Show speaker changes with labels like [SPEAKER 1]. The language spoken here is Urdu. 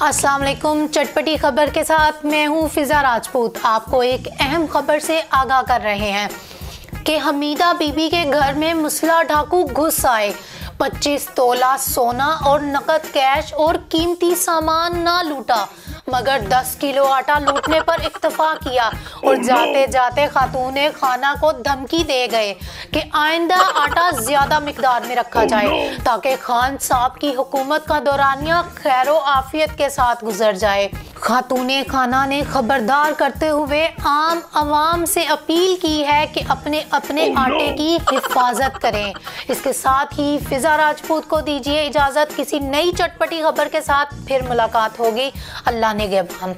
[SPEAKER 1] السلام علیکم، چٹپٹی خبر کے ساتھ میں ہوں فضا راجپوت۔ آپ کو ایک اہم خبر سے آگاہ کر رہے ہیں کہ حمیدہ بی بی کے گھر میں مسلح ڈھاکو گھس آئے۔ پچیس تولہ سونا اور نقد کیش اور قیمتی سامان نہ لوٹا۔ مگر دس کلو آٹا لوٹنے پر اکتفا کیا اور جاتے جاتے خاتون خانہ کو دھمکی دے گئے کہ آئندہ آٹا زیادہ مقدار میں رکھا جائے تاکہ خان صاحب کی حکومت کا دورانیہ خیر و آفیت کے ساتھ گزر جائے۔ خاتون خانہ نے خبردار کرتے ہوئے عام عوام سے اپیل کی ہے کہ اپنے اپنے آٹے کی حفاظت کریں۔ اس کے ساتھ ہی فضا راجپوت کو دیجیے اجازت۔ کسی نئی چٹپٹی خبر کے ساتھ پھر ملاقات ہوگی۔ اللہ نگہبان